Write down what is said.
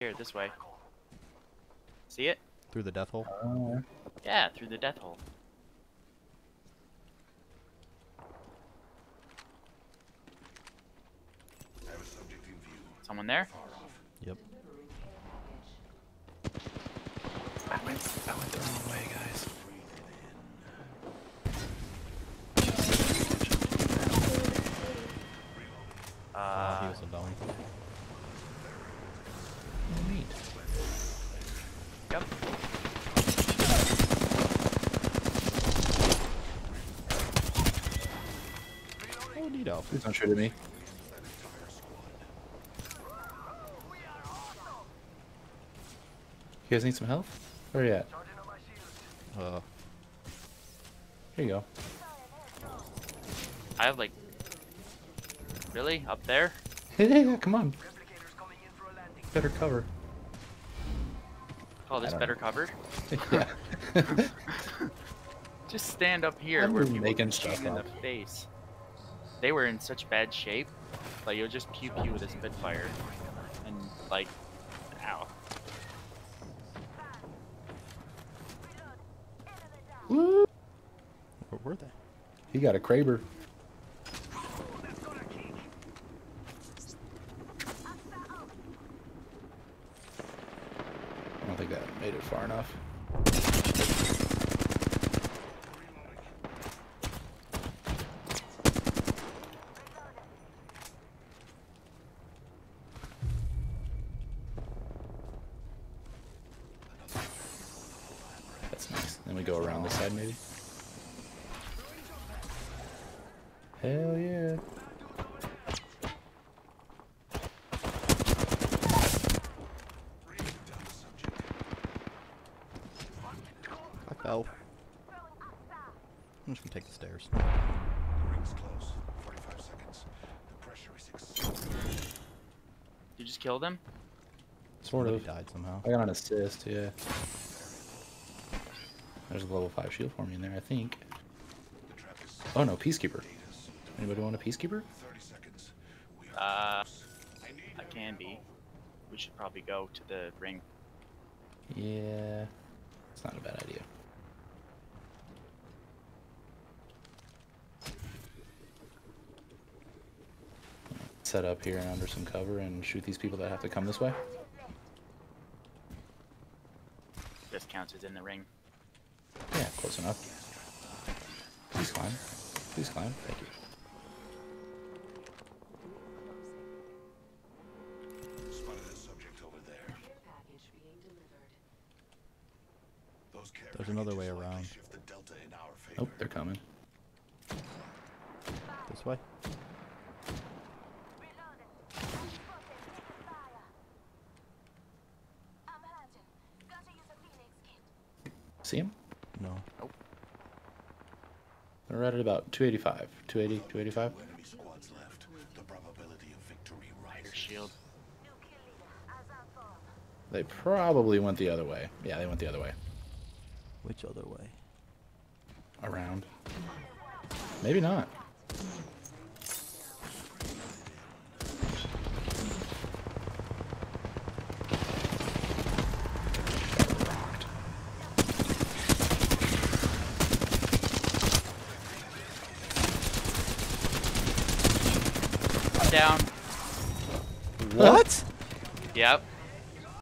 Here, this way. See it? Through the death hole. Uh, Yeah, through the death hole. Someone there? Yep. I went, I went the wrong way, guys. Oh, he Uh, was a dummy. Oh, neat. yep. Oh, neato. Please don't shoot at me. You guys need some help? Where are you at? Uh, Here you go. I have like. Really? Up there? Hey, hey, yeah, come on. Better cover. Call this better know. covered? yeah. Just stand up here I'm where people making can shoot stuff you in the up. face. They were in such bad shape. Like you'll just pew pew with a Spitfire, and like, ow. Woo! where were they? He got a Kraber. I don't think that made it far enough. Then we go around this side, maybe. Hell yeah. I fell. I'm just gonna take the stairs. Rings close. 45 seconds. The pressure is extreme. You just killed him? Sort Somebody of. died somehow. I got an assist, yeah. There's a level 5 shield for me in there, I think. The trap is Oh no, Peacekeeper. Anybody want a Peacekeeper? 30 seconds. Uh, I I can be. We should probably go to the ring. Yeah. It's not a bad idea. Set up here and under some cover and shoot these people that have to come this way. This counts as in the ring. Yeah, close enough. Please climb. Please climb. Thank you. spotted a subject over there. Those care There's another way around. Shift the delta in our favor. Oh, they're coming. This way? See him? No. They're right at about 285. 280, 285. Two enemy squads left. The probability of victory Your rises. shield. They probably went the other way. Yeah, they went the other way. Which other way? Around. Maybe not. Down. What? Yep.